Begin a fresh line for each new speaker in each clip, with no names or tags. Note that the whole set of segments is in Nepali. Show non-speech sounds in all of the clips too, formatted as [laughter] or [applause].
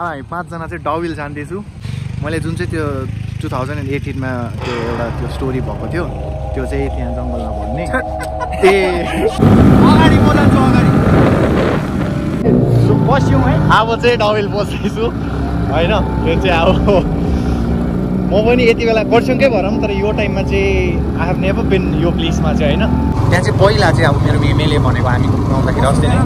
हामी पाँचजना चाहिँ डविल जाँदैछु मैले जुन चाहिँ त्यो टु थाउजन्ड एन्ड एटिनमा त्यो एउटा त्यो स्टोरी भएको थियो त्यो चाहिँ त्यहाँ जङ्गलमा भन्ने। ए। अगाडि जान्छु अगाडि। बस्यौँ है। अब चाहिँ डबल बस्दैछु होइन? त्यो चाहिँ अब म पनि यति बेला खरसाङकै भएर पनि तर यो टाइममा चाहिँ आई हेभ नेभर बिन यो प्लेसमा चाहिँ होइन? त्यहाँ चाहिँ पहिला चाहिँ अब मेरो मेमेले भनेको हामी घुम्नु आउँदाखेरि अस्ति नै।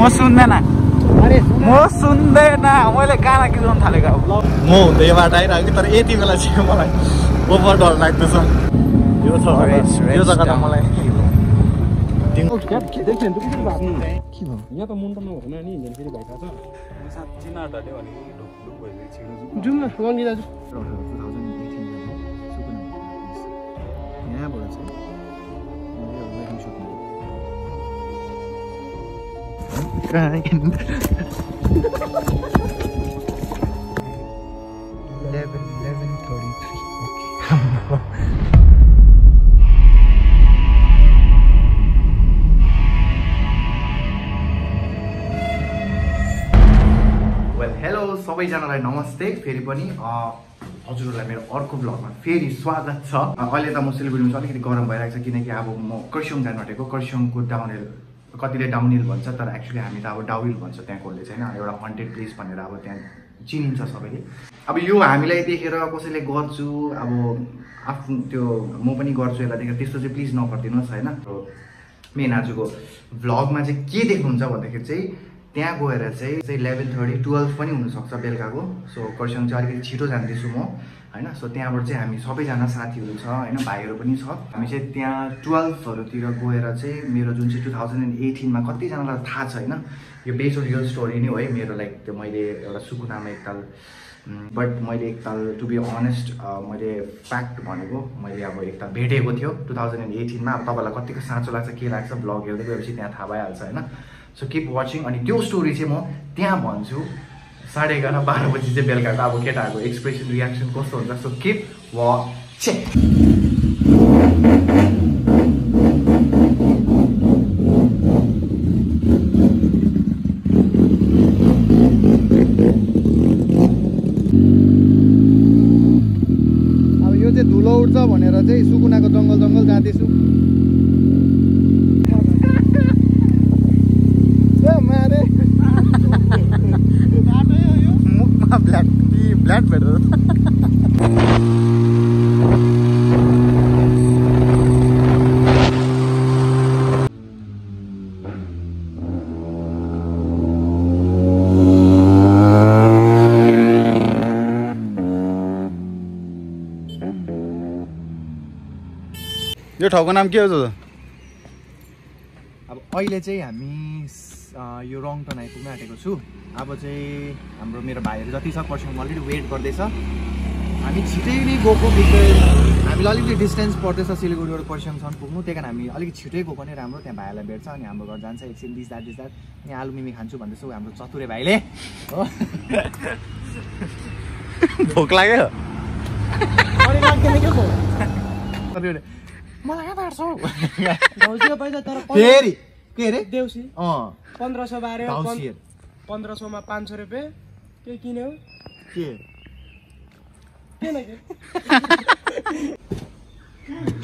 म सुन्दैन। म सुन्दैन मैले गाना गीत गाउनु थालेको
म हुँदै यो बाटो आइरहेको कि तर यति बेला चाहिँ मलाई ओभर डर लाग्दैछ। यो छ यो जग्गा त मलाई के भयो? crying. 11, 11 33. Okay. हेलो सबैजनालाई नमस्ते फेरि पनि हजुरहरूलाई मेरो अर्को ब्लगमा फेरि स्वागत छ अहिले त म सिलगढीमा चाहिँ अलिकति गरम भइरहेको छ किनकि अब म कर्सियङ जानु आँटेको कर्सियङको डाउन हिल कतिले डाउन हिल भन्छ तर एक्चुली हामी त अब डाउहिल भन्छ त्यहाँकोले चाहिँ होइन एउटा हन्टेड प्लेस भनेर अब त्यहाँ चिनिन्छ सबैले। अब यो हामीलाई देखेर कसैले गर्छु अब आफ्नो त्यो म पनि गर्छु यसलाई देखेर त्यस्तो चाहिँ प्लिज नगरिदिनुहोस् होइन? मेन आजको भ्लगमा चाहिँ के देख्नुहुन्छ भन्दाखेरि चाहिँ त्यहाँ गएर चाहिँ चाहिँ इलेभेन थर्टी टुवेल्भ पनि हुनसक्छ बेलुकाको। सो कर्सियङ चाहिँ अलिकति छिटो जाँदैछु म होइन? सो त्यहाँबाट चाहिँ हामी सबैजना साथीहरू छ होइन? भाइहरू पनि छ। हामी चाहिँ त्यहाँ टुवेल्भहरूतिर गएर चाहिँ मेरो जुन चाहिँ टु थाउजन्ड एन्ड एटिनमा कतिजनालाई थाहा छ होइन? यो बेस्ड अन रियल स्टोरी नै हो है मेरो लाइक त्यो मैले एउटा सुकुनामा एकताल बट मैले एकताल टु बी अनेस्ट मैले फ्याक्ट भनेको मैले अब एकताल भेटेको थियो। टु थाउजन्ड एन्ड एटिनमा अब तपाईँलाई कतिको साँचो लाग्छ के लाग्छ ब्लग हेर्दै गएपछि त्यहाँ थाहा भइहाल्छ होइन? सो किप वाचिङ अनि त्यो स्टोरी चाहिँ म त्यहाँ भन्छु। साढे एघार बाह्र बजी चाहिँ बेलुकाको अब केटाहरूको एक्सप्रेसन रियाक्सन कस्तो हुन्छ? सो किप वाचिङ अब यो चाहिँ धुलो उठ्छ भनेर चाहिँ सुकुनाको जङ्गल जङ्गल जाँदैछु ए मारे मुखमा ब्ल्याक ब्ल्याक भेटेर
यो ठाउँको नाम के हो त
अब अहिले चाहिँ हामी यो रङ टर्न आइपुग्न आँटेको छु। अब चाहिँ हाम्रो मेरो भाइहरू जति छ पर्सिङ अलरेडी वेट गर्दैछ। हामी छिटै नै गएको बिकज हामीलाई अलिकति डिस्टेन्स पर्दैछ सिलगढीबाट पर्सिङसम्म पुग्नु त्यही कारण हामी अलिकति छिटै गएको पनि राम्रो। त्यहाँ भाइलाई भेट्छ अनि हाम्रो घर जान्छ एकछिन दिस द्याट दिस द्याट। यहाँ आलु मिमी खान्छु भन्दैछ हाम्रो चतुरे भाइले। हो।
भोक लाग्यो?
मलाई के अरे?
देउसी।
अँ।
पन्ध्र सौ बाह्र पन्ध्र सौमा पाँच सौ रुपियाँ। के किन्यो?
के?
के? न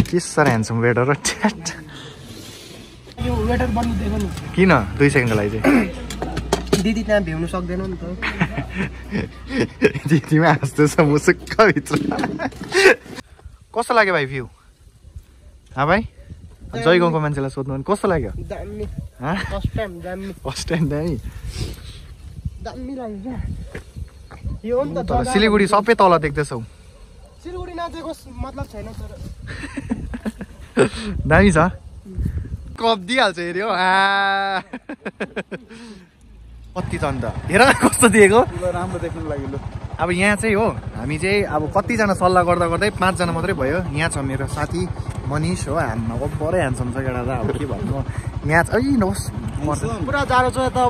के
सर ह्यान्डसम वेटर
यो वेटर बन्नु दिएको नि
किन? दुई सेकेन्डको लागि चाहिँ।
दिदी त्यहाँ भ्याउनु सक्दैन नि त। [laughs]
दिदीमा हाँस्दैछ मुसुक्कभित्र कस्तो लाग्यो भाइ भ्यू? हाँ भाइ? जय गाउँको मान्छेलाई सोध्नु भने कस्तो लाग्यो?
फर्स्ट टाइम दामी।
दामी
दामी लाग्यो क्या यो हो नि त
तर
जग्गा-
सिलगढी सबै तल देख्दैछौ।
सिलगढी नाचेको मतलब छैन तर। [laughs]
दामी छ। कप दिइहाल्छ हेऱ्यो आ। कति छ अन्त? हेर कस्तो दिएको।
राम्रो देख्नु लागि लु।
अब यहाँ चाहिँ हो। हामी चाहिँ अब कतिजना सल्लाह गर्दा गर्दै पाँचजना मात्रै भयो। यहाँ छ मेरो साथी। मनिष हो हाममा बरै ह्यान्डसम छ केटा त अब के भन्नु चाहिँ ऐ नहोस्
पुरा जाडो छ यता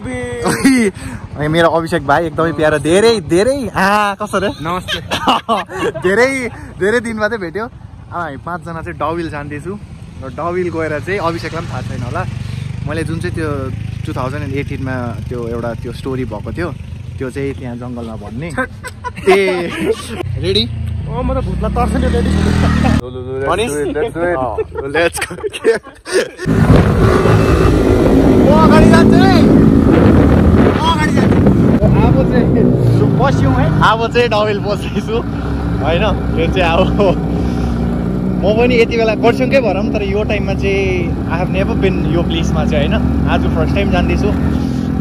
मेरो अभिषेक भाइ एकदमै प्यारो धेरै धेरै आ कसो रे
नमस्ते। [laughs]
धेरै धेरै दिन मात्रै भेट्यो। अब हामी पाँचजना चाहिँ डविल जाँदैछु र डविल गएर चाहिँ अभिषेकलाई पनि थाहा छैन होला। मैले जुन चाहिँ त्यो टु थाउजन्ड एन्ड एटिनमा त्यो एउटा त्यो स्टोरी भएको थियो त्यो चाहिँ त्यहाँ जङ्गलमा भन्ने। ए। [laughs] रेडी
अँ म त भुत्ला। तर्सने रेडी
लेट्स अगाडि जान्छ है। अगाडि जान्छ। अब चाहिँ बस्यौँ है अब चाहिँ डबल बस्दैछु होइन यो चाहिँ अब म पनि यति बेला खरसाङकै भरौँ तर यो टाइममा चाहिँ आई हेभ नेभर बिन यो प्लेसमा चाहिँ होइन। आज फर्स्ट टाइम जाँदैछु।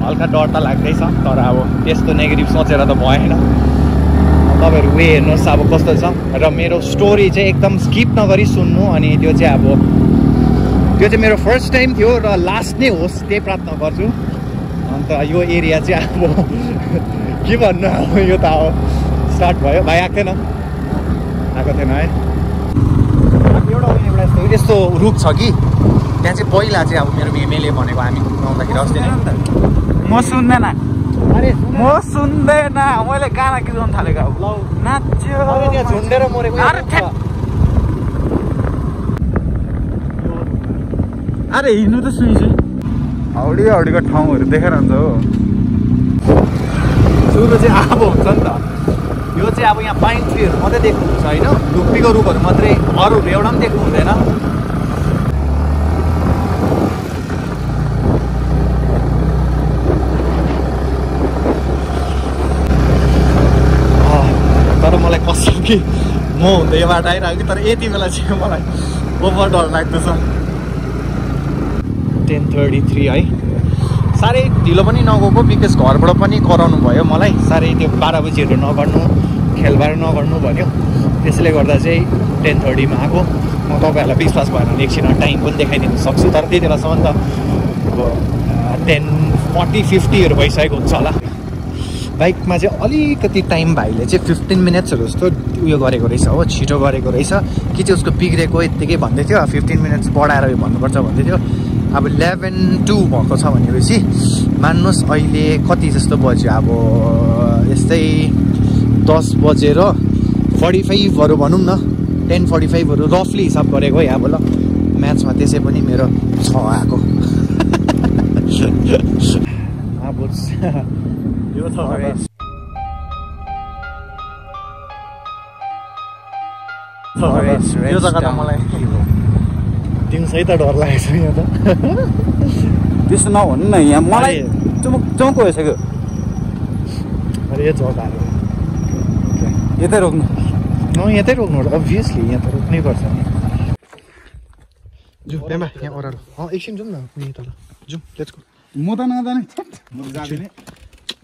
हल्का डर त लाग्दैछ तर अब त्यस्तो नेगेटिभ सोचेर त भएन। तपाईँहरू वे हेर्नुहोस् अब कस्तो छ? र मेरो स्टोरी चाहिँ एकदम स्किप नगरी सुन्नु अनि त्यो चाहिँ अब त्यो चाहिँ मेरो फर्स्ट टाइम थियो र लास्ट नै होस् त्यही प्रार्थना गर्छु। अन्त यो एरिया चाहिँ अब [laughs] के भन्नु अब यो त अब स्टार्ट भयो। भाइ आएको थिएन? आएको थिएन है। एउटा एउटा यस्तो यस्तो रुख छ कि? त्यहाँ चाहिँ पहिला चाहिँ अब मेरो एमएलए भनेको हामी घुम्नु आउँदाखेरि अस्ति नै।
म सुन्दैन। म सुन्दैन मैले गाना गीत गाउनु थालेको अब नाच्यो
झुन्डेर मरेको
अरे हिँड्नु त सुइसु हाउडी हाउडीको ठाउँहरू देखेर हुन्छ हो।
सुरु चाहिँ अब हुन्छ नि त। यो चाहिँ अब यहाँ पाइन ट्रीहरू मात्रै देख्नुहुन्छ होइन? धुप्पीको रुखहरू मात्रै अरूहरू एउटा पनि देख्नु हुँदैन अँ, तर मलाई कसम कि म हुँदै यो बाटो आइरहेको कि तर यति बेला चाहिँ मलाई ओभर डर लाग्दैछ। टेन थर्टी थ्री है। साह्रै ढिलो पनि नगएको बिकज घरबाट पनि कराउनु भयो मलाई। साह्रै त्यो बाह्र बजीहरू नगर्नु खेलबार नगर्नु भन्यो। त्यसले गर्दा चाहिँ टेन थर्टीमा आएको। म तपाईँहरूलाई विश्वास भएन भने एकछिन टाइम पनि देखाइदिनु सक्छु। तर त्यति बेलासम्म त अब टेन फोर्टी फिफ्टीहरू भइसकेको हुन्छ होला। बाइकमा चाहिँ अलिकति टाइम भाइले चाहिँ फिफ्टिन मिनट्सहरू जस्तो उयो गरेको रहेछ हो छिटो गरेको रहेछ। कि चाहिँ उसको बिग्रेको यत्तिकै भन्दै थियो फिफ्टिन मिनट्स बढाएर यो भन्नुपर्छ भन्दै थियो। अब इलेभेन टू भएको छ भनेपछि मान्नुहोस् अहिले कति जस्तो बज्यो। अब यस्तै दस बजेर फोर्टी फाइभहरू भनौँ न टेन फोर्टी फाइभहरू रफली हिसाब गरेको है। अब ल म्याचमा त्यसै पनि मेरो छ आएको। [laughs] अब यो त यो जग्गा त मलाई दिउँसै त डर लागेको छ यहाँ त
त्यस्तो नभन्नु न यहाँ मलाई
अरे।
चुमुक चौको भइसक्यो
अरे यो जग्गाहरू
यतै रोक्नु
यतै रोक्नु अभियसली यहाँ त रोक्नै पर्छ नि जाउँ पेमा यहाँ ओह्रालो अँ एकछिन जाउँ न तल जाउँ लेट्स गो
म त नजाने म त जाँदिनँ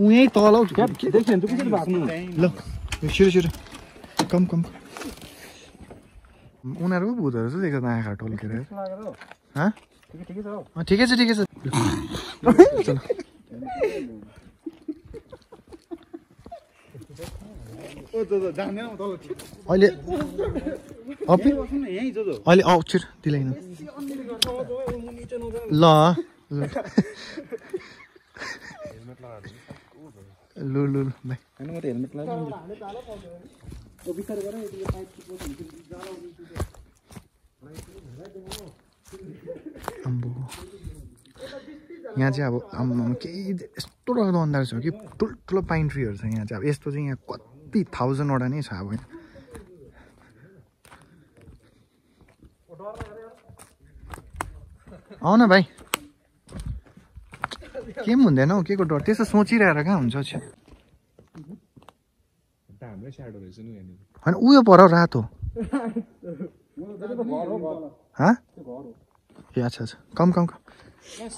उहीँ तल हौ ल छिटो छिटो कम कम उनीहरूको भूत रहेछ देख्दा त आँखा टल्केर ठिकै छ ठिकै छ चल अहिले अहिले आऊ छिर दिलाइन ल लु लु लु भाइ अम्बो यहाँ चाहिँ अब आम्मामा केही यस्तो डरलाग्दो अन्दाज छ कि ठुल्ठुलो पाइन ट्रीहरू छ यहाँ चाहिँ अब यस्तो चाहिँ यहाँ कति थाउजन्डवटा नै छ अब यहाँ आऊ न भाइ [laughs] के पनि हुँदैन हौ के को डर? त्यस्तो सोचिरहेर कहाँ हुन्छ होइन उयो पर हौ, रातो। हँ? ए अच्छा अच्छा। कम कम कम।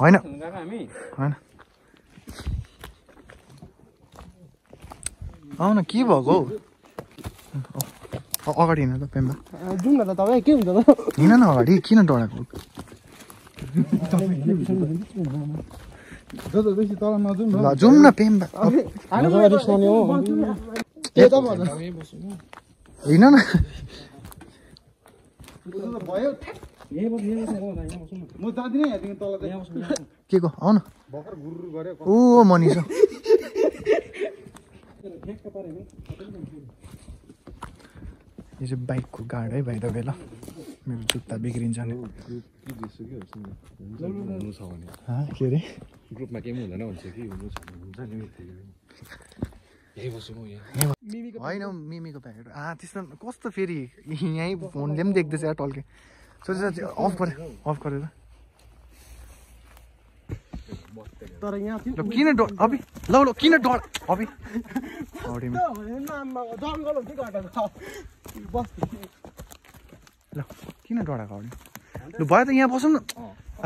होइन।
हामी
होइन। आऊ न के भएको हौ? अ- अगाडि हिँड त पेम्बा।
जाउँ न त तपाईँ के हुन्छ त?
हिँड न अगाडि किन डराएको [laughs]
बेसी तल नजाउँ न
जाउँ न पेम्बा
ए त भन
हिँड न
भयो
म जाँदिनँ यहाँदेखि तल चाहिँ
के को आऊ न
भर्खर घुरु गऱ्यो
ओ मनिष हो। यो चाहिँ बाइकको गाड है भाइ तपाईँ ल मेरो जुत्ता बिग्रिन्छ नि। के अरे?
ग्रुपमा केही हुँदैन भन्छ कि
होइन मिमीको प्याकेट। आ त्यस्तो कस्तो फेरि? यहीँ फोनले पनि देख्दैछ यार टल्के। सोच अफ गरेर अफ गरेर
तर यहाँ थियो
ल किन डर अभि ल ल किन डर? अभि [laughs] अडिमा
जङ्गल हुन्छ घटाएको बस्ती
ल किन डराएको अडी लु भयो त यहाँ बसौँ न।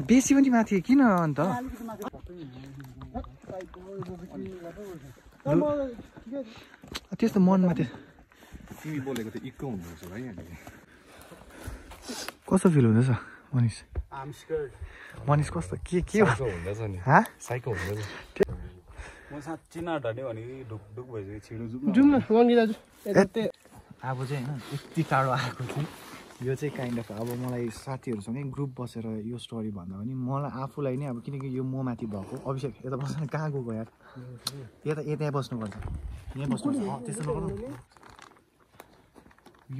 बेसी पनि माथि किन अन्त? त्यस्तो मनमा त्यो
तिमी बोलेको त इक्को भाइ
कस्तो फिल हुँदैछ मनिष? मनिष कस्तो? के के?
हुँदैछ नि।
हाँ?
साइको हुँदैछ। म साँच्ची भने ढुक ढुक भइसक्यो छिडो जुम
जाउँ न दाजु
अब चाहिँ होइन यति टाढो आएको थिएँ यो चाहिँ काइन्ड अफ अब मलाई साथीहरूसँगै ग्रुप बसेर यो स्टोरी भन्दा पनि मलाई आफूलाई नै अब किनकि यो म माथि भएको अभिषेक यता बस्न कहाँ गएको यार? यता यता बस्नुपर्छ। यहाँ बस्नुपर्छ। त्यस्तो नगर्नु।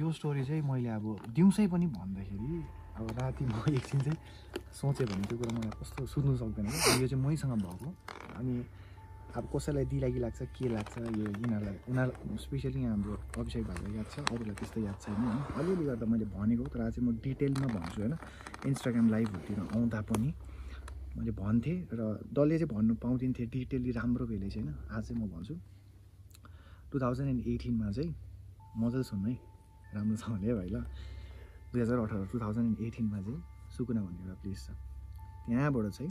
यो स्टोरी चाहिँ मैले अब दिउँसै पनि भन्दाखेरि अब राति म एकछिन चाहिँ सोचेँ भने त्यो कुरा मलाई कस्तो सुन्नु सक्दैन। यो चाहिँ मैसँग भएको। अनि अब कसैलाई दिलागी लाग्छ के लाग्छ यो यिनीहरूलाई उनीहरू स्पेसली यहाँ हाम्रो अभिषेक भाइलाई याद छ अरूलाई त्यस्तो याद छैन होइन अलिअलि गर्दा मैले भनेको तर आज चाहिँ म डिटेलमा भन्छु होइन। इन्स्टाग्राम लाइभहरूतिर आउँदा पनि मैले भन्थेँ र डल्ले चाहिँ भन्नु पाउँदिन्थेँ डिटेली राम्रो भेले छैन आज चाहिँ म भन्छु टु थाउजन्ड एन्ड एटिनमा चाहिँ मजाले सुन्नु है। राम्रोसँगले भाइ ल। दुई हजार अठार टु थाउजन्ड एन्ड एटिनमा चाहिँ सुकुना भन्ने एउटा प्लेस छ। त्यहाँबाट चाहिँ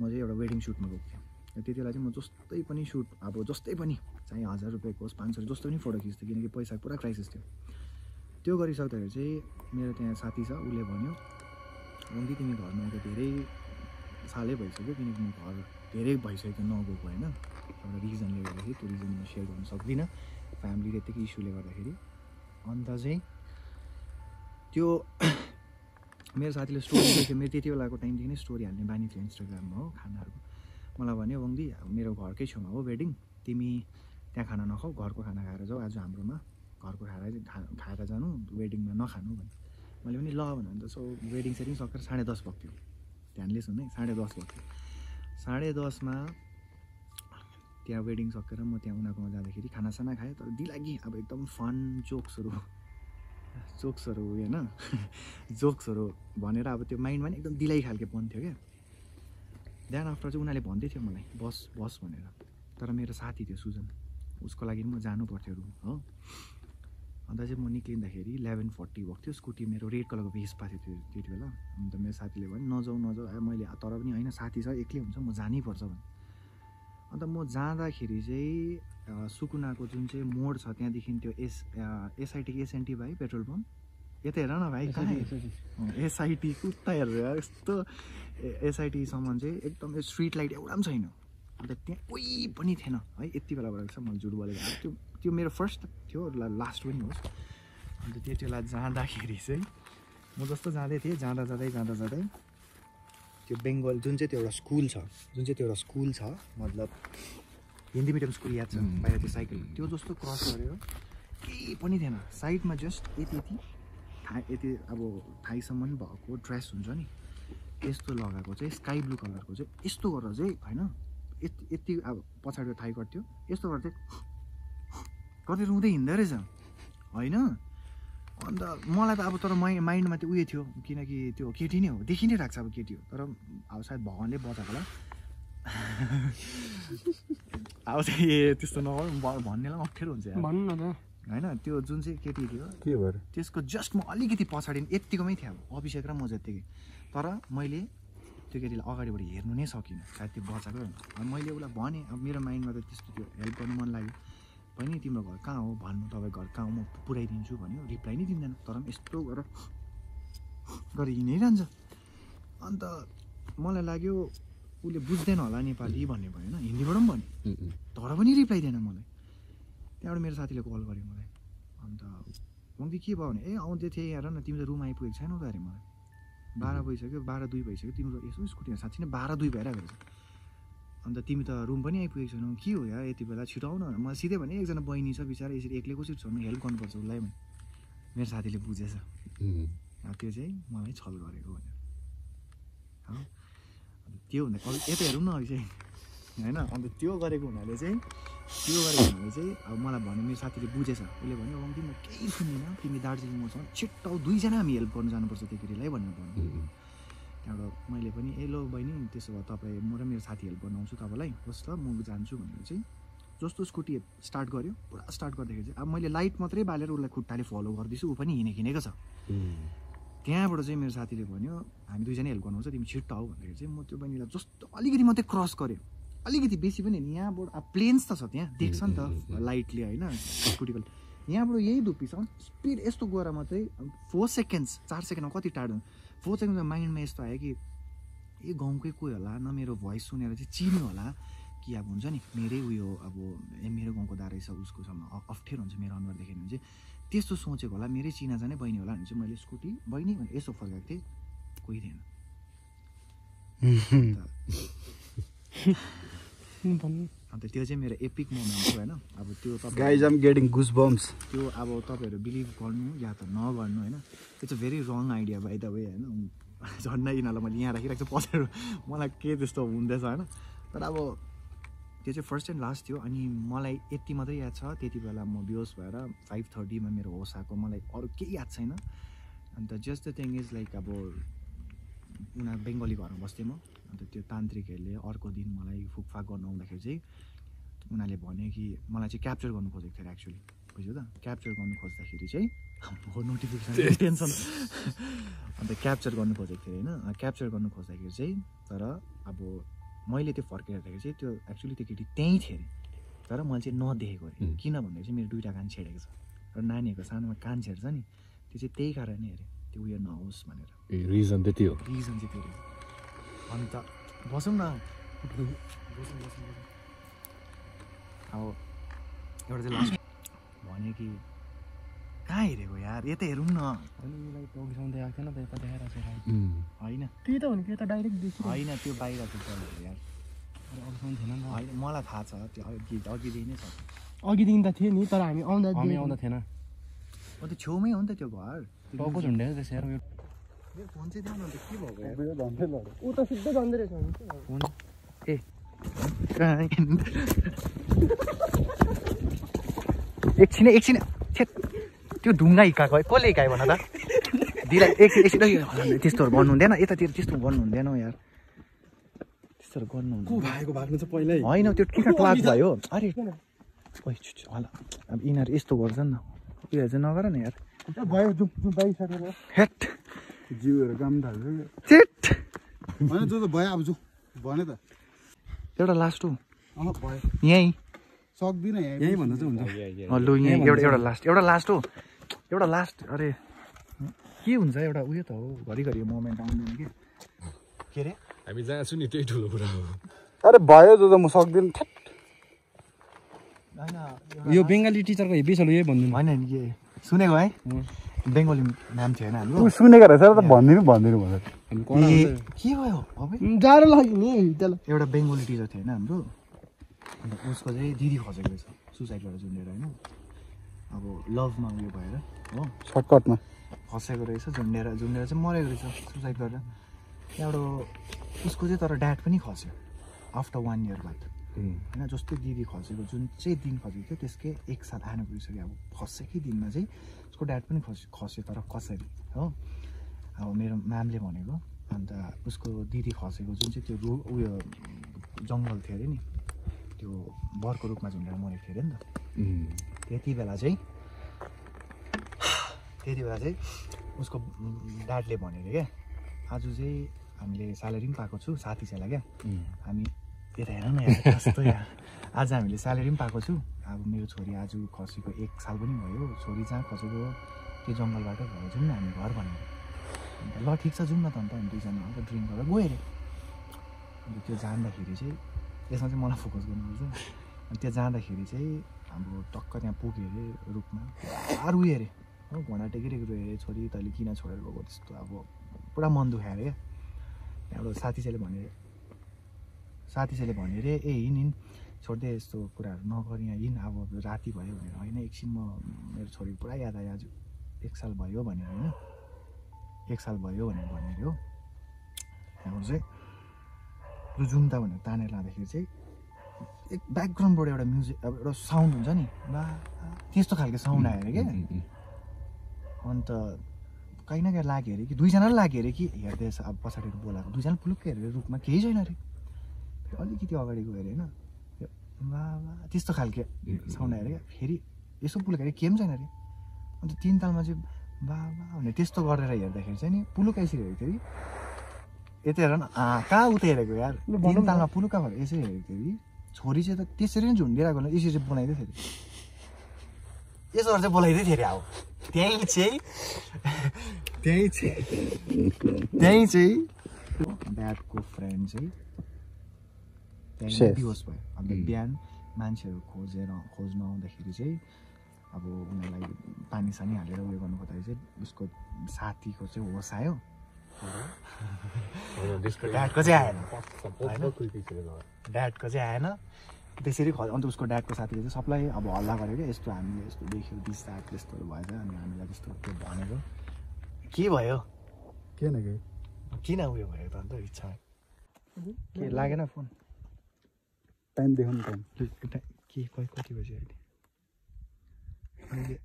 म चाहिँ एउटा वेडिङ सुटमा गएको थिएँ। त्यति बेला चाहिँ म जस्तै पनि सुट अब जस्तै पनि चाहे हजार रुपियाँको होस् पाँच सय जस्तो पनि फोटो खिच्थेँ किनकि पैसाको पुरा क्राइसिस थियो। त्यो गरिसक्दाखेरि चाहिँ मेरो त्यहाँ साथी छ उसले भन्यो अन्ति तिमी घरमा आएको धेरै सालै भइसक्यो किनकि म घर धेरै भइसक्यो नगएको होइन? एउटा रिजनले गर्दाखेरि त्यो रिजन म सेयर गर्न सक्दिनँ फ्यामिली यत्तिकै इस्युले गर्दाखेरि। अन्त चाहिँ त्यो [clears throat] मेरो साथीले स्टोरी देख्यो। मेरो त्यति बेलाको टाइमदेखि नै स्टोरी हाल्ने बानी थियो इन्स्टाग्राममा हो खानाहरूको। मलाई भन्यो वङ्दी मेरो घरकै छेउमा हो वेडिङ तिमी त्यहाँ खाना नखाऊ घरको खाना खाएर जाऊ आज हाम्रोमा घरको खाएर खाएर जानु वेडिङमा नखानु भने मैले पनि ल भने अन्त सो वेडिङ सेडिङ सकेर साढे दस भएको थियो ध्यानले है साढे दस भएको थियो साढे दसमा त्यहाँ वेडिङ सकेर म त्यहाँ उनीहरूकोमा जाँदाखेरि खानासाना खाएँ तर दिलागी अब एकदम फन जोक्सहरू जोक्सहरू होइन? [laughs] जोक्सहरू भनेर अब त्यो माइन्डमा नि एकदम दिलाइ खालके बन्थ्यो क्या। देन आफ्टर चाहिँ उनीहरूले भन्दै थियो मलाई बस बस भनेर। तर मेरो साथी थियो सुजन। उसको लागि म जानु पर्थ्यो रुम हो। अन्त चाहिँ म निक्लिँदाखेरि इलेभेन फोर्टी भएको थियो। स्कुटी मेरो रेड कलरको भेस्पा थियो त्यो त्यति बेला। अन्त मेरो साथीले भन्यो नजाऊ नजाऊ मैले तर पनि होइन साथी छ एक्लै हुन्छ म जानै पर्छ भने अन्त म जाँदाखेरि चाहिँ सुकुनाको जुन चाहिँ मोड छ त्यहाँदेखि त्यो एस एसआइटी एसएनटी भाइ पेट्रोल पम्प। यता हेर न भाइ एसआइटी कुत्ता हेरेर यस्तो एसआइटीसम्म चाहिँ एकदम स्ट्रिट लाइट एउटा पनि छैन। अन्त त्यहाँ कोही पनि थिएन। है यति बेलाबाट चाहिँ मैले झुट बोलेको त्यो त्यो मेरो फर्स्ट थियो लास्ट पनि होस्। अन्त त्यति बेला जाँदाखेरि चाहिँ म जस्तो जाँदै थिएँ जाँदा जाँदै जाँदा जाँदै त्यो बेङ्गल जुन चाहिँ त्यो एउटा स्कुल छ जुन चाहिँ त्यो एउटा स्कुल छ मतलब हिन्दी मिडियम स्कुल याद छ बाहिर त्यो साइकल। त्यो जस्तो क्रस गरेर केही पनि थिएन। साइडमा जस्ट यति यति। थाइ यति अब थाइसम्म भएको ड्रेस हुन्छ नि त्यस्तो लगाएको चाहिँ स्काई ब्लू कलरको चाहिँ यस्तो गरेर चाहिँ होइन यति यति अब पछाडि थाइ कट्थ्यो यस्तो गरेर चाहिँ [sniffs] गर्दै रुँदै हिँड्दो रहेछ होइन? अन्त मलाई त अब तर मै माइन्डमा त्यो उयो थियो किनकि त्यो केटी नै हो देखि नै राख्छ अब केटी हो तर अब सायद भगवान्ले बचाएको होला। [laughs] अब त्यस्तो नगरौँ भन्नेलाई अप्ठ्यारो हुन्छ।
भन्नु न त।
होइन? त्यो जुन चाहिँ केटी थियो
के भएर?
त्यसको जस्ट म अलिकति पछाडि यत्तिकोमै थिएँ अब अभिषेक र म जत्तिकै। तर मैले त्यो केटीलाई अगाडिबाट हेर्नु नै सकिनँ। सायद त्यो बचाएको मैले उसलाई भनेँ अब मेरो माइन्डमा त त्यस्तो त्यो हेल्प गर्नु मन लाग्यो। बहिनी तिम्रो घर कहाँ हो? भन्नु तपाईँ घर कहाँ हो? म पुऱ्याइदिन्छु भन्यो। रिप्लाई नै दिँदैन। तर पनि यस्तो गरेर गरेर हिँडिरहन्छ अन्त मलाई लाग्यो उसले बुझ्दैन होला नेपाली भन्ने भयो होइन? हिन्दीबाट पनि भन्यो। तर पनि रिप्लाई दिएन मलाई। त्यहाँबाट मेरो साथीले कल गर्यो मलाई। अन्त मङ्दी के भयो भने ए आउँदै थिएँ हेर न तिमी त रुम आइपुगेको छैनौ त अरे मलाई। बाह्र भइसक्यो बाह्र दुई भइसक्यो तिम्रो यसो स्कुटीमा साँच्ची नै बाह्र दुई भइरहेको रहेछ। अन्त तिमी त रुम पनि आइपुगेको छैनौ के हो या यति बेला? छिटो आउन मलाई सिधै भने एकजना बहिनी छ बिचरा यसरी एक्लै कसरी छोड्नु हेल्प गर्नुपर्छ उसलाई भने। मेरो साथीले बुझेछ। त्यो चाहिँ मलाई छल गरेको भनेर। त्यो अब यता हेरौँ न अघि चाहिँ। होइन? अन्त त्यो गरेको हुनाले चाहिँ त्यो गरेर भने चाहिँ अब मलाई भन्यो मेरो साथीले बुझेछ। उसले भन्यो अब तिमी केही सुन्दिनँ तिमी दार्जिलिङ मसँग छिट्टो दुईजना हामी हेल्प गर्नु जानुपर्छ त्यो केटीलाई भनेर भन्यो। त्यहाँबाट मैले पनि ए लो बहिनी त्यसो भए तपाईँ म र मेरो साथी हेल्प गर्न आउँछु तपाईँलाई। होस् त म जान्छु भनेर चाहिँ जस्तो स्कुटी स्टार्ट गऱ्यो पुरा स्टार्ट गर्दाखेरि चाहिँ अब मैले लाइट मात्रै बालेर उसलाई खुट्टाले फलो गर्दैछु। ऊ पनि हिँडेको हिँडेको छ त्यहाँबाट चाहिँ मेरो साथीले भन्यो हामी दुईजना हेल्प गर्नुहुन्छ तिमी छिट्टो आऊ भन्दाखेरि चाहिँ म त्यो बहिनीलाई जस्तो अलिकति मात्रै क्रस गरेँ अलिकति बेसी पनि होइन यहाँबाट प्लेन्स त छ त्यहाँ देख्छ नि त लाइटले होइन स्कुटीको यहाँबाट यही धुप्पीसम्म स्पिड यस्तो गएर मात्रै फोर सेकेन्ड्स चार सेकेन्डमा कति टाढो फोर सेकेन्डमा माइन्डमा यस्तो आयो कि ए गाउँकै कोही होला न मेरो भोइस सुनेर चाहिँ चिन्यो होला कि अब हुन्छ नि मेरै उयो अब ए मेरो गाउँको दा रहेछ उसको सम्म अप्ठ्यारो हुन्छ मेरो अनुहार देख्यो भने चाहिँ। त्यस्तो सोचेको होला मेरै चिनाजानै बहिनी होला भने चाहिँ मैले स्कुटी बहिनी भनेर यसो फर्काएको थिएँ कोही थिएन। अन्त त्यो चाहिँ मेरो एपिक मोमेन्ट हो होइन? अब त्यो तपाईँ
guys I'm getting goosebumps
त्यो अब तपाईँहरू बिलिभ गर्नु या त नगर्नु होइन? It's a very wrong idea by the way होइन? [laughs] झन्डै यिनीहरूलाई मैले यहाँ राखिरहेको छु पछाडि [laughs] मलाई के त्यस्तो हुँदैछ होइन? तर अब त्यो चाहिँ फर्स्ट एन्ड लास्ट थियो अनि मलाई यति मात्रै याद छ। त्यति बेला म बेहोस भएर फाइभ थर्टीमा मेरो होस आएको। मलाई अरू केही याद छैन। अन्त just the thing is like अब उनीहरू बेङ्गली घरमा बस्थेँ म। अन्त त्यो तान्त्रिकहरूले अर्को दिन मलाई फुकफाक गर्नु आउँदाखेरि चाहिँ उनीहरूले भन्यो कि मलाई चाहिँ क्याप्चर गर्नु खोजेको थियो एक्चुली बुझ्यो त? क्याप्चर गर्नु खोज्दाखेरि चाहिँ हो नोटिफिकेसन टेन्सन अन्त क्याप्चर गर्नु खोजेको थियो होइन? क्याप्चर गर्नु खोज्दाखेरि चाहिँ तर अब मैले त्यो फर्केर हेर्दाखेरि चाहिँ त्यो एक्चुली त्यो केटी त्यहीँ थियो अरे। तर मैले चाहिँ नदेखेको अरे. किन भन्दाखेरि चाहिँ मेरो दुइटा कान छेडेको छ। र नानीहरूको सानोमा कान छेड्छ नि। त्यो चाहिँ त्यही कारणै अरे। त्यो उयो नहोस् भनेर।
ए रिजन त्यति हो।
रिजन चाहिँ त्यो रहेछ अन्त बसौँ न। बसौँ बसौँ बसौँ अब एउटा चाहिँ लास्ट भन्यो कि कहाँ हेरेको यार? यता हेरौँ न। होइन
त्यही त हो नि त्यो त डाइरेक्ट देखि
होइन त्यो बाहिर छ तलहरू यार। होइन मलाई थाहा छ त्यो अघि अघिदेखि नै छ।
अघिदेखि त थियो नि तर हामी आउँदा।
आउँदा थिएन।
त्यो छेउमै हो नि त त्यो घर।
टाउको झुन्ड्यायो त्यसो यार उयो
मेरो फोन चाहिँ के
त सिधै रहेछ भने चाहिँ।
एकछिन एकछिन त्यो ढुङ्गा हिर्काएको है कसले हिर्कायो भन त दिला एकछिन एकछिन त्यस्तोहरू गर्नु हुँदैन यतातिर त्यस्तो गर्नु हुँदैन यार त्यस्तोहरू गर्नु हुँदैन होइन त्यो टिका क्लाक भयो अरे होला अब यिनीहरू यस्तो गर्छ नि त उयोहरू चाहिँ नगर न यार
ए,
हेट
जिउहरू काम थाल्छ
चेट
होइन जो त भयो अब जो भने त।
एउटा लास्ट हो।
भयो
यहीँ।
सक्दिनँ यहीँ भन्दा चाहिँ हुन्छ।
अँ, लु यहीँ एउटा एउटा लास्ट एउटा लास्ट हो। एउटा लास्ट अरे के हुन्छ एउटा उयो त हो घरिघरि मोमेन्ट आउँदैन कि? के अरे
हामी जहाँ छु नि त्यही ठुलो कुरा हो।
अरे भयो जो त म सक्दिनँ ठ्याट।
होइन
यो बङ्गाली टिचरको हेबी छ यही भन्नु
होइन नि के सुनेको है? बेङ्गली म्याम थियो होइन हाम्रो
ऊ सुनेको रहेछ त भनिदिनु भनिदिनु भनेर
के भयो अब
जाडो लाग्यो नि त्यसलाई
एउटा बेङ्गली टिचर थियो होइन हाम्रो अन्त उसको चाहिँ दिदी खसेको रहेछ सुसाइड गरेर झुन्डेर होइन अब लभमा उयो भएर हो
सर्टकटमा
खसेको रहेछ झुन्डेर झुन्डेर चाहिँ मरेको रहेछ सुसाइड गरेर त्यहाँबाट उसको चाहिँ तर ड्याड पनि खस्यो आफ्टर वान इयर बाद होइन जस्तै दिदी खसेको जुन चाहिँ दिन खसेको थियो त्यसकै एक साल आएन पुगिसक्यो अब खसेकै दिनमा चाहिँ उसको ड्याड पनि खस खस्यो तर कसरी हो? अब मेरो म्यामले भनेको अन्त उसको दिदी खसेको जुन चाहिँ त्यो रु उयो जङ्गल थियो अरे नि त्यो बरको रूपमा झुन्डेर मरेको थियो अरे नि त। त्यति बेला चाहिँ त्यति बेला चाहिँ उसको ड्याडले अरे क्या आज चाहिँ हामीले स्यालेरी पनि पाएको छु साथी चाहिँलाई क्या। हामी यता हेर न यार कस्तो यार आज हामीले स्यालेरी पनि पाएको छु। अब मेरो छोरी आज खसेको एक साल पनि भयो। छोरी जहाँ खसेको त्यो जङ्गलबाट भयो जाउँ न हामी घर भनेर अन्त ल ठिक छ जाउँ न त अन्त हामी दुईजना अन्त ड्रिङ्क गरेर गयो अरे। अन्त त्यो जाँदाखेरि चाहिँ यसमा चाहिँ मलाई फोकस गर्नुपर्छ। अनि त्यो जाँदाखेरि चाहिँ हाम्रो टक्क त्यहाँ पुग्यो अरे रुखमा। पुरा रुयो अरे। हो घोडा टेकिरहेको रुयो अरे। छोरी तैँले किन छोडेर गएको त्यस्तो अब पुरा मन दुखायो अरे। क्या त्यहाँबाट साथी चाहिँले भन्यो अरे साथी चाहिँले भन्यो अरे ए हिँड हिँड छोडिदिए यस्तो कुराहरू नगर यहाँ हिँड अब राति भयो भनेर होइन? एकछिन म मेरो छोरीको पुरा याद आयो आज एक साल भयो भनेर होइन? एक साल भयो भनेर भन्यो अरे हो। त्यहाँबाट चाहिँ लु जाउँ त भनेर तानेर लाँदाखेरि चाहिँ एक ब्याकग्राउन्डबाट एउटा म्युजिक अब एउटा साउन्ड हुन्छ नि। बा त्यस्तो खालको साउन्ड आयो अरे क्या। अन्त कहीँ न कहीँ लाग्यो अरे कि दुईजनालाई लाग्यो अरे कि हेर्दैछ अब पछाडि बोलाएको दुईजना पुलुक्कै हेरेर रुखमा केही छैन अरे। अलिकति अगाडि गयो अरे होइन वा वा त्यस्तो खालके साउन्ड आयो अरे क्या। फेरि यसो पुलुक अरे केही पनि छैन अरे। अन्त तिन तालमा चाहिँ बा बा भने त्यस्तो गरेर हेर्दाखेरि चाहिँ नि पुलुक आइसक्यो अरे फेरि। यता हेर न कहाँ उता हेरेको यार? तिन तालमा पुलुका भएर यसरी हेरेको थियो कि छोरी चाहिँ त त्यसरी नै झुन्डिरहेको होला यसरी चाहिँ बोलाइदियो थियो अरे। यसो गरेर चाहिँ बोलाइदियो थियो अरे अब त्यहीँ चाहिँ त्यहीँ चाहिँ त्यहीँ चाहिँ ड्याडको फ्रेन्ड चाहिँ त्यहीँ
Chef.
डिभोर्स भयो। अन्त बिहान मान्छेहरू खोजेर खोज्नु आउँदाखेरि चाहिँ अब उनीहरूलाई पानी सानी हालेर उयो गर्नु खोज्दाखेरि चाहिँ उसको साथीको चाहिँ होस आयो। [laughs] ड्याडको चाहिँ आएन। ड्याडको चाहिँ आएन। त्यसरी ख अन्त उसको ड्याडको साथीले चाहिँ सबलाई अब हल्ला गरेको क्या। यस्तो हामीले यस्तो देख्यो दिस द्याट त्यस्तोहरू भएछ अनि हामीलाई त्यस्तो त्यो भनेको। के भयो?
किन के?
किन उयो भयो त अन्त इच्छा। के लागेन फोन?
टाइम देखाउनु टाइम
के कति कति बज्यो अहिले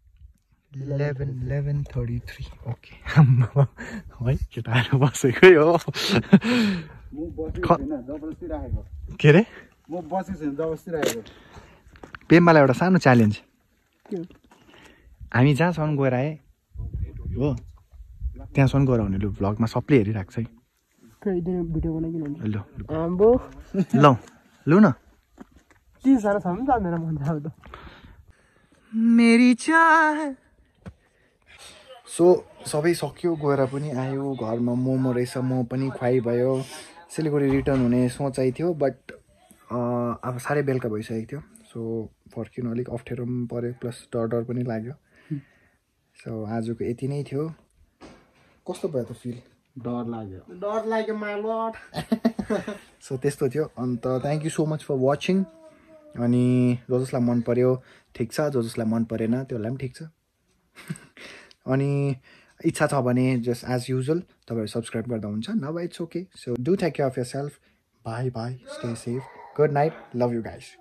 eleven eleven thirty three okay है केटाहरू बसेकै हो
म बसेको
ख-
छैन जबरजस्ती राखेको
के अरे
म बसेको छैन जबरजस्ती राखेको
पेम्बालाई एउटा सानो च्यालेन्ज? हामी जहाँसम्म गएर आएँ हो त्यहाँसम्म गएर भने लु भ्लगमा सबले हेरिरहेको छ है। ल ल लु न।
तिसजना छ भने जान्दैन मन अब त।
मेरी चाह। सो सबै सक्यो गएर पनि आयो घरमा मोमो रहेछ मोमो पनि खुवाइ भयो। सिलगढी रिटर्न हुने सोचाइ थियो बट अब साह्रै बेलुका भइसकेको थियो। सो फर्किनु अलिक अप्ठ्यारो पनि पऱ्यो प्लस डर डर पनि लाग्यो। सो आजको यति नै थियो। कस्तो भयो त फिल
डर लाग्यो।
डर लाग्यो
सो [laughs] त्यस्तो थियो। अन्त thank you so much for watching अनि जो जसलाई मन पऱ्यो ठिक छ। जो जसलाई मन परेन त्यसलाई पनि ठिक छ। [laughs] अनि इच्छा छ भने जस्ट एज युजल तपाईँहरू सब्सक्राइब गर्दा हुन्छ। नभए it's okay so do take care of yourself bye bye stay safe good night love you guys